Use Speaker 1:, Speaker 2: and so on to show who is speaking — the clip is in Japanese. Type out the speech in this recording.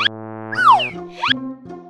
Speaker 1: Oh!